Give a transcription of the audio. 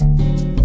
Música